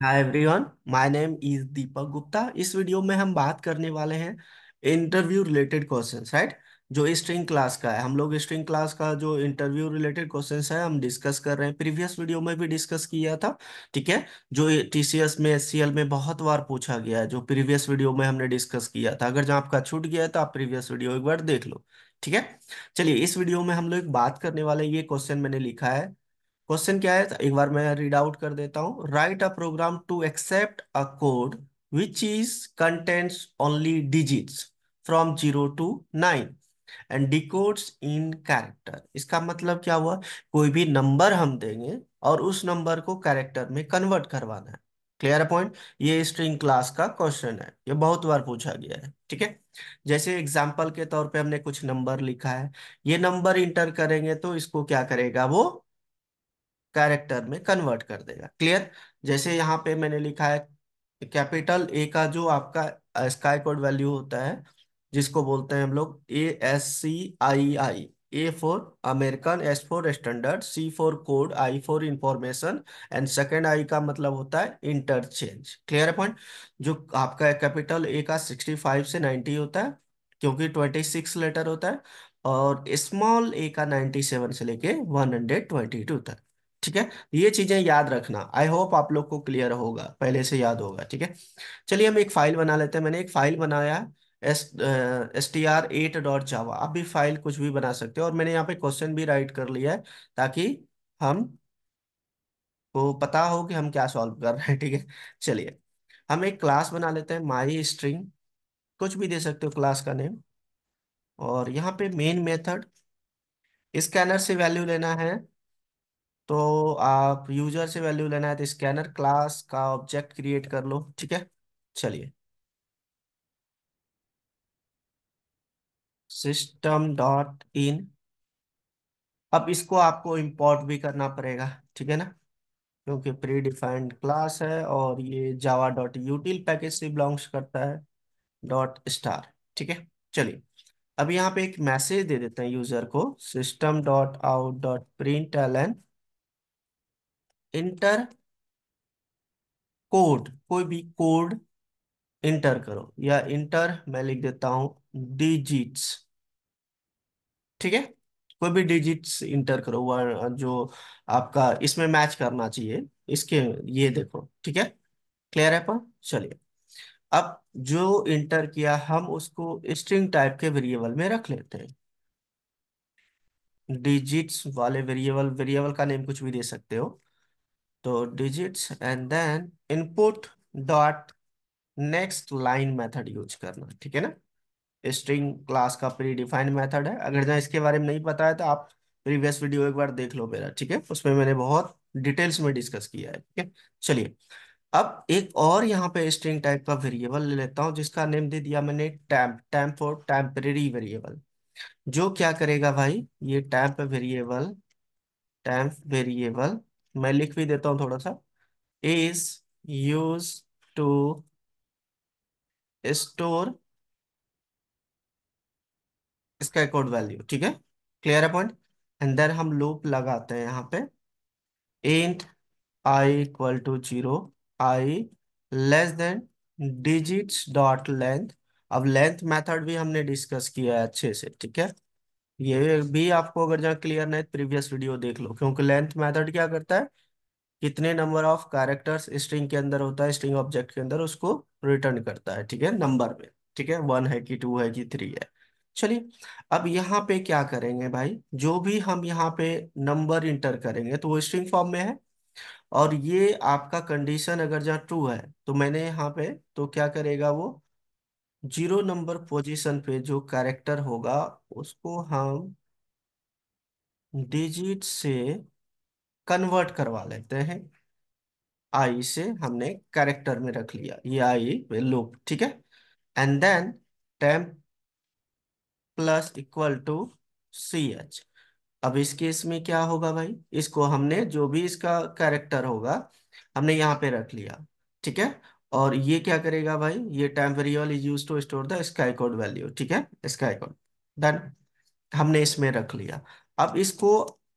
Hi everyone my name is Deepak Gupta इस video में हम बात करने वाले हैं इंटरव्यू रिलेटेड क्वेश्चंस राइट जो स्ट्रिंग क्लास का है। हम लोग स्ट्रिंग क्लास का जो इंटरव्यू रिलेटेड क्वेश्चंस है, हम डिस्कस कर रहे हैं। प्रीवियस वीडियो में भी डिस्कस किया था, ठीक है? जो टीसीएस में एचसीएल में बहुत बार पूछा गया है, जो प्रीवियस वीडियो में हमने डिस्कस किया था। अगर जो आपका छूट गया है तो आप प्रीवियस वीडियो एक बार देख लो, ठीक है? चलिए, इस वीडियो में हम लोग बात करने वाले ये क्वेश्चन मैंने लिखा है। क्वेश्चन क्या है? एक बार मैं रीड आउट कर देता हूँ. Write a program to accept a code which is contents only digits from zero to nine and decodes in character इसका मतलब क्या हुआ? कोई भी नंबर हम देंगे और उस नंबर को कैरेक्टर में कन्वर्ट करवाना है. क्लियर पॉइंट ये स्ट्रिंग क्लास का क्वेश्चन है. ये बहुत बार पूछा गया है. ठीक है? जैसे एग्ज़ाम्पल के तौर पे हमने कुछ नंबर लिखा है. ये नंबर इंटर करेंगे तो इसको क्या करेगा वो? कैरेक्टर में कन्वर्ट कर देगा। क्लियर जैसे यहाँ पे मैंने लिखा है कैपिटल ए का जो आपका स्काई कोड वैल्यू होता है, जिसको बोलते हैं हम लोग A S C I I A for American S for standard C for code I for information and second I का मतलब होता है इंटरचेंज क्लियर पॉइंट जो आपका कैपिटल ए का सिक्सटी फाइव से नाइन्टी होता है, क्योंकि ट्वेंटी सिक्स लेटर होता है, और स्मॉल ए का नाइन्टी सेवन से लेके वन हंड्रेड ट्वेंटी टू तक। ठीक है? ये चीज़ें याद रखना। आई होप आप लोग को क्लियर होगा, पहले से याद होगा, ठीक है? चलिए हम एक फ़ाइल बना लेते हैं। मैंने एक फ़ाइल बनाया S T R eight dot Java आप भी फ़ाइल कुछ भी बना सकते हो और मैंने यहाँ पे क्वेश्चन भी राइट कर लिया है ताकि हम को पता हो कि हम क्या सॉल्व कर रहे हैं, ठीक है? चलिए, हम एक क्लास बना लेते हैं माई स्ट्रिंग कुछ भी दे सकते हो क्लास का नेम और यहाँ पे मेन मेथड स्कैनर से वैल्यू लेना है। तो आप यूज़र से वैल्यू लेना है तो स्कैनर क्लास का ऑब्जेक्ट क्रिएट कर लो, ठीक है? चलिए। System dot in. अब इसको आपको इंपोर्ट भी करना पड़ेगा, ठीक है ना? क्योंकि प्री डिफाइंड क्लास है और ये जावा डॉट यूटिल पैकेज से बिलोंग्स करता है, डॉट स्टार, ठीक है? चलिए, अब यहाँ पे एक मैसेज दे देते हैं यूज़र को, system dot out dot print L N enter code, कोई भी कोड इंटर करो या इंटर मैं लिख देता हूँ डिजिट्स ठीक है? कोई भी डिजिट्स इंटर करो जो आपका इसमें मैच करना चाहिए, इसके ये देखो, ठीक है? क्लियर है पर? चलिए। अब जो इंटर किया, हम उसको स्ट्रिंग टाइप के वेरिएबल में रख लेते हैं। डिजिट्स वाले वेरिएबल वेरिएबल का नेम कुछ भी दे सकते हो। तो digits and then input dot next line method use करना, ठीक है ना? स्ट्रिंग क्लास का प्री डिफाइंड मेथड है। अगर जहाँ इसके बारे में नहीं पता है तो आप प्रीवियस वीडियो एक बार देख लो मेरा, ठीक है? उसमें मैंने बहुत डिटेल्स में डिस्कस किया है, ठीक है? चलिए, अब एक और यहाँ पे स्ट्रिंग टाइप का वेरिएबल ले लेता हूँ, जिसका नेम दे दिया मैंने temp temp for temporary variable जो क्या करेगा भाई? ये टैम्प वेरिएबल टैम्प वेरिएबल मैं लिख भी देता हूँ थोड़ा सा। इज़ यूज़ टू स्टोर इसका कोड वैल्यू ठीक है? क्लियर है पॉइंट देन हम लूप लगाते हैं यहाँ पे। Int I equal to zero I less than digits dot length अब लेंथ मेथड भी हमने डिस्कस किया है अच्छे से, ठीक है? ये भी आपको अगर जहाँ क्लियर नहीं प्रीवियस वीडियो देख लो। क्योंकि लेंथ मेथड क्या करता है? कितने नंबर ऑफ़ कैरेक्टर्स स्ट्रिंग के अंदर होता है, स्ट्रिंग ऑब्जेक्ट के अंदर, उसको रिटर्न करता है, ठीक है? नंबर में, ठीक है? वन है कि टू है कि थ्री है। चलिए, अब यहाँ पे क्या करेंगे भाई? जो भी हम यहाँ पे नंबर इंटर करेंगे तो वो स्ट्रिंग फॉर्म में है। और ये आपका कंडीशन अगर जहाँ ट्रू है तो मैंने यहाँ पे तो क्या करेगा वो? ज़ीरो नंबर पोजीशन पे जो कैरेक्टर होगा, उसको हम डिजिट से कन्वर्ट करवा लेते हैं। आई से हमने कैरेक्टर में रख लिया, ये आई लूप ठीक है? And then temp plus equal to C H अब इस केस में क्या होगा भाई? इसको हमने जो भी इसका कैरेक्टर होगा, हमने यहाँ पे रख लिया, ठीक है? और ये क्या करेगा भाई? ये time variable is use to store the ASCII code value ठीक है? स्काई कोड डन हमने इसमें रख लिया। अब इसको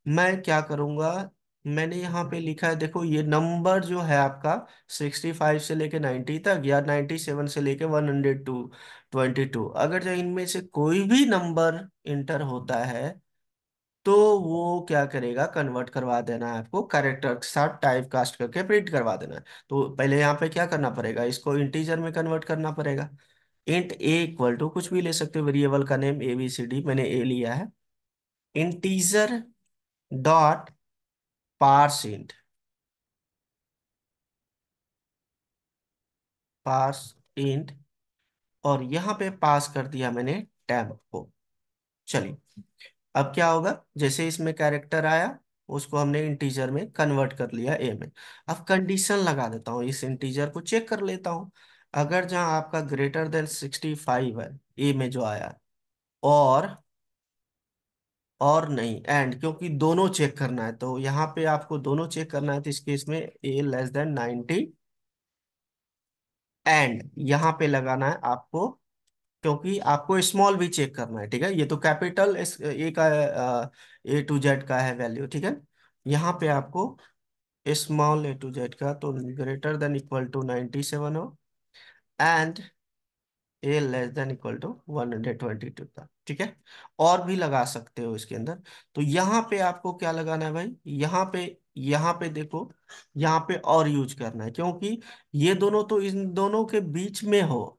मैं क्या करूँगा? मैंने यहाँ पे लिखा है, देखो ये नंबर जो है आपका सिक्सटी फाइव से लेके नाइन्टी तक या नाइन्टी सेवन से लेके one hundred two twenty two अगर जो इनमें से कोई भी नंबर इंटर होता है तो वो क्या करेगा? कन्वर्ट करवा देना है आपको, कैरेक्टर के साथ टाइप कास्ट करके प्रिंट करवा देना है। तो पहले यहाँ पे क्या करना पड़ेगा? इसको इंटीजर में कन्वर्ट करना पड़ेगा। इंट ए इक्वल टू कुछ भी ले सकते हो वेरिएबल का name A B C D मैंने ए लिया है। Integer dot parse int parse int और यहाँ पे पास कर दिया मैंने टैब को। चलिए। अब क्या होगा? जैसे इसमें कैरेक्टर आया, उसको हमने इंटीजर में कन्वर्ट कर लिया ए में। अब कंडीशन लगा देता हूँ, इस इंटीजर को चेक कर लेता हूँ। अगर जहाँ आपका ग्रेटर देन सिक्सटी फाइव है ए में जो आया, और और नहीं एंड क्योंकि दोनों चेक करना है तो यहाँ पे आपको दोनों चेक करना है तो इस केस में A less than ninety and यहाँ पे लगाना है आपको क्योंकि आपको स्मॉल भी चेक करना है, ठीक है? ये तो कैपिटल ए का ए टू जेड का है वैल्यू, ठीक है? यहाँ पे आपको स्मॉल ए टू जेड का तो greater than equal to ninety seven हो, and A less than equal to one hundred twenty two था ठीक है? और भी लगा सकते हो इसके अंदर। तो यहाँ पे आपको क्या लगाना है भाई? यहाँ पे यहाँ पे देखो, यहाँ पे और यूज़ करना है, क्योंकि ये दोनों तो इन दोनों के बीच में हो।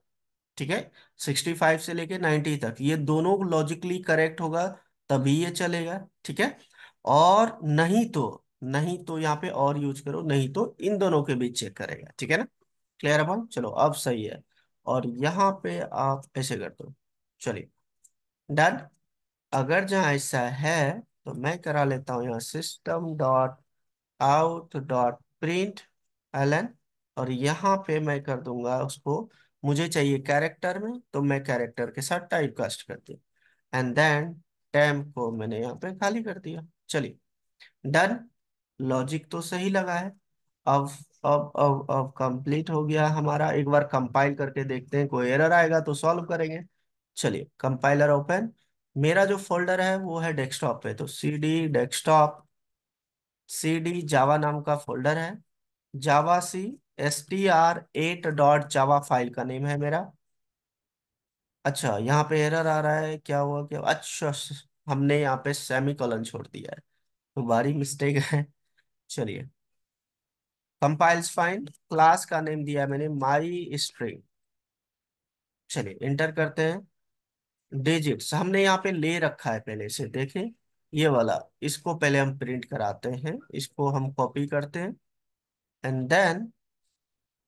ठीक है? सिक्सटी फाइव से लेके नाइनटी तक। ये दोनों लॉजिकली करेक्ट होगा, तभी ये चलेगा, ठीक है? और नहीं तो नहीं तो यहाँ पे और यूज़ करो, नहीं तो इन दोनों के बीच चेक करेगा, ठीक है ना? क्लियर अपन चलो, अब सही है। और यहाँ पे आप ऐसे कर दो। चलिए। डन अगर जहाँ ऐसा है तो मैं करा लेता हूँ यहाँ system dot out dot print LN और यहाँ पे मैं कर दूँगा उसको मुझे चाहिए कैरेक्टर में तो मैं कैरेक्टर के साथ टाइप कास्ट कर दिया। एंड देन टेम्प को मैंने यहाँ पे खाली कर दिया। चलिए। डन लॉजिक तो सही लगा है। अब अब अब अब कंप्लीट हो गया हमारा। एक बार कंपाइल करके देखते हैं, कोई एरर आएगा तो सॉल्व करेंगे। चलिए। कंपाइलर ओपन मेरा जो फोल्डर है, वो है डेस्कटॉप पे। तो C D desktop C D Java नाम का फोल्डर है। Java C S T R eight dot Java file का नेम है मेरा। अच्छा यहाँ पे एरर आ रहा है, क्या हुआ, क्या अच्छा हमने यहाँ पे सेमी कॉलन छोड़ दिया है। तो बारी मिस्टेक है। चलिए। कंपाइल्स फाइन क्लास का नेम दिया मैंने माई स्ट्रिंग चलिए इंटर करते हैं। डिजिट्स हमने यहाँ पे ले रखा है पहले से, देखें। ये वाला, इसको पहले हम प्रिंट कराते हैं, इसको हम कॉपी करते हैं। And then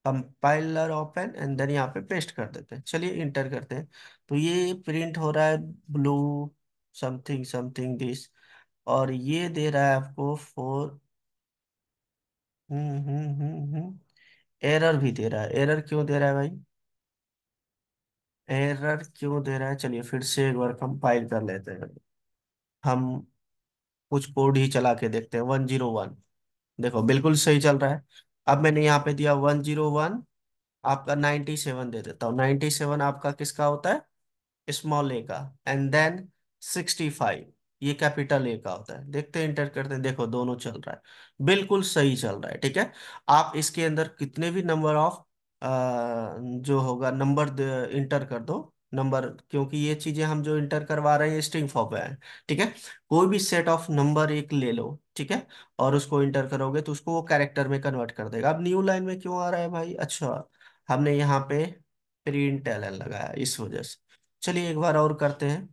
compiler open and then यहाँ पे पेस्ट कर देते हैं। चलिए इंटर करते हैं। तो ये प्रिंट हो रहा है ब्लू समथिंग समथिंग दिस और ये दे रहा है आपको फोर हम्म हम्म हम्म हम्म एरर भी दे रहा है। एरर क्यों दे रहा है भाई? एरर क्यों दे रहा है? चलिए फिर से एक बार कंपाइल कर लेते हैं। हम कुछ कोड ही चला के देखते हैं। One zero one. देखो, बिल्कुल सही चल रहा है। अब मैंने यहाँ पे दिया वन ज़ीरो वन, आपका नाइन्टी सेवन दे देता हूँ। नाइन्टी सेवन आपका किसका होता है? स्मॉल ए का। एंड देन सिक्सटी फाइव, ये कैपिटल ए का होता है। देखते हैं, इंटर करते हैं। देखो, दोनों चल रहा है। बिल्कुल सही चल रहा है, ठीक है? आप इसके अंदर कितने भी नंबर ऑफ़ जो होगा, नंबर इंटर कर दो। नंबर, क्योंकि ये चीज़ें हम जो इंटर करवा रहे हैं स्ट्रिंग फॉर्म है ठीक है? कोई भी सेट ऑफ़ नंबर एक ले लो, ठीक है? और उसको इंटर करोगे तो उसको वो कैरेक्टर में कन्वर्ट कर देगा। अब न्यू लाइन में क्यों आ रहा है भाई? अच्छा हमने यहाँ पे प्रिंट एल लगाया इस वजह से। चलिए एक बार और करते हैं।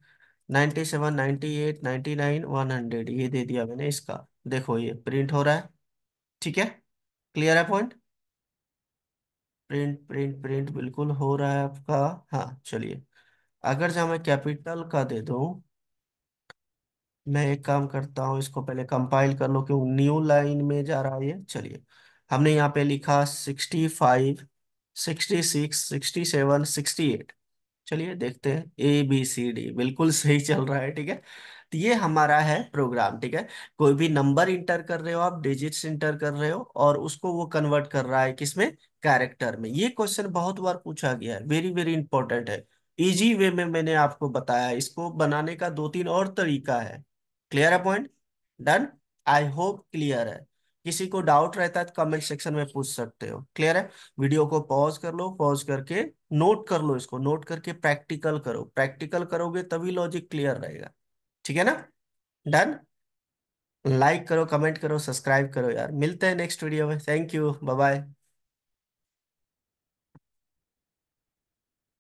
Ninety seven ninety eight ninety nine one hundred ये दे दिया मैंने इसका। देखो ये प्रिंट हो रहा है। ठीक है? क्लियर है पॉइंट प्रिंट प्रिंट प्रिंट बिल्कुल हो रहा है आपका। हाँ चलिए। अगर जहाँ मैं कैपिटल का दे दूँ, मैं एक काम करता हूँ, इसको पहले कंपाइल कर लो क्यों न्यू लाइन में जा रहा है ये। चलिए, हमने यहाँ पे लिखा sixty five, sixty six, sixty seven, sixty eight. चलिए देखते हैं ए बी सी डी बिल्कुल सही चल रहा है, ठीक है? तो ये हमारा है प्रोग्राम, ठीक है? कोई भी नंबर इंटर कर रहे हो आप, डिजिट्स इंटर कर रहे हो, और उसको वो कन्वर्ट कर रहा है किसमें? कैरेक्टर में। ये क्वेश्चन बहुत बार पूछा गया है, वेरी वेरी इंपॉर्टेंट है। इजी वे में मैंने आपको बताया, इसको बनाने का दो तीन और तरीका है। क्लियर है point done I hope clear है। किसी को डाउट रहता है तो कमेंट सेक्शन में पूछ सकते हो। क्लियर है? वीडियो को पॉज कर लो पॉज करके नोट कर लो इसको। नोट करके प्रैक्टिकल करो। प्रैक्टिकल करोगे तभी लॉजिक क्लियर रहेगा। ठीक है ना? डन लाइक करो कमेंट करो सब्सक्राइब करो यार। मिलते हैं नेक्स्ट वीडियो में। Thank you bye bye